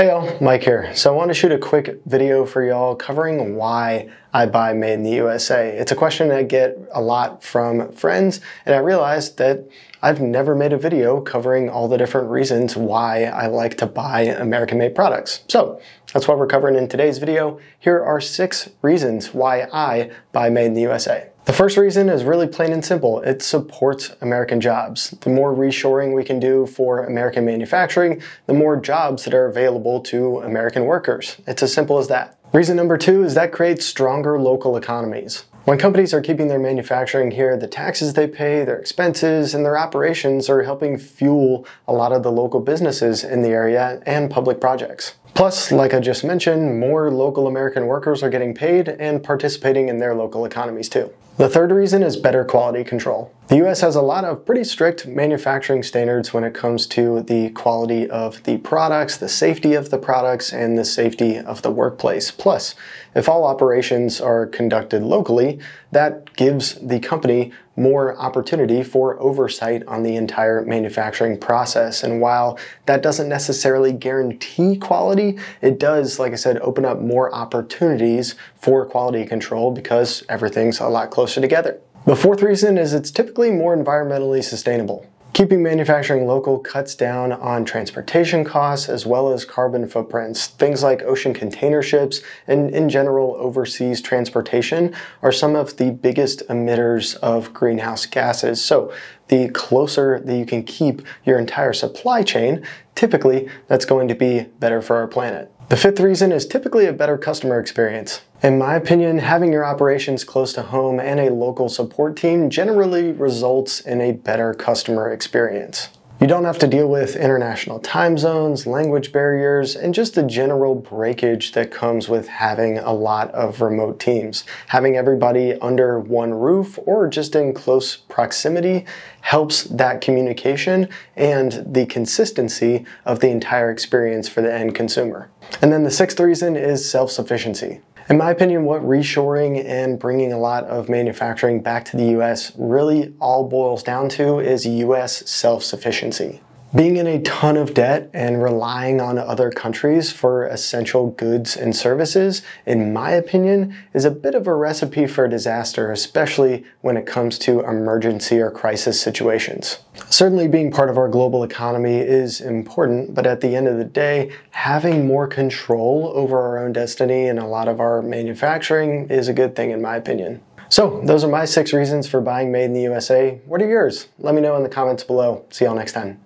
Hey y'all, Mike here. So I want to shoot a quick video for y'all covering why I buy made in the USA. It's a question I get a lot from friends and I realized that I've never made a video covering all the different reasons why I like to buy American made products. So that's what we're covering in today's video. Here are six reasons why I buy made in the USA. The first reason is really plain and simple. It supports American jobs. The more reshoring we can do for American manufacturing, the more jobs that are available to American workers. It's as simple as that. Reason number two is that creates stronger local economies. When companies are keeping their manufacturing here, the taxes they pay, their expenses, and their operations are helping fuel a lot of the local businesses in the area and public projects. Plus, like I just mentioned, more local American workers are getting paid and participating in their local economies too. The third reason is better quality control. The US has a lot of pretty strict manufacturing standards when it comes to the quality of the products, the safety of the products, and the safety of the workplace. Plus, if all operations are conducted locally, that gives the company more opportunity for oversight on the entire manufacturing process. And while that doesn't necessarily guarantee quality, it does, like I said, open up more opportunities for quality control because everything's a lot closer together. The fourth reason is it's typically more environmentally sustainable. Keeping manufacturing local cuts down on transportation costs as well as carbon footprints. Things like ocean container ships and in general overseas transportation are some of the biggest emitters of greenhouse gases. So the closer that you can keep your entire supply chain, typically that's going to be better for our planet. The fifth reason is typically a better customer experience. In my opinion, having your operations close to home and a local support team generally results in a better customer experience. You don't have to deal with international time zones, language barriers, and just the general breakage that comes with having a lot of remote teams. Having everybody under one roof or just in close proximity helps that communication and the consistency of the entire experience for the end consumer. And then the sixth reason is self-sufficiency. In my opinion, what reshoring and bringing a lot of manufacturing back to the US really all boils down to is US self-sufficiency. Being in a ton of debt and relying on other countries for essential goods and services, in my opinion, is a bit of a recipe for disaster, especially when it comes to emergency or crisis situations. Certainly being part of our global economy is important, but at the end of the day, having more control over our own destiny and a lot of our manufacturing is a good thing in my opinion. So those are my six reasons for buying made in the USA. What are yours? Let me know in the comments below. See y'all next time.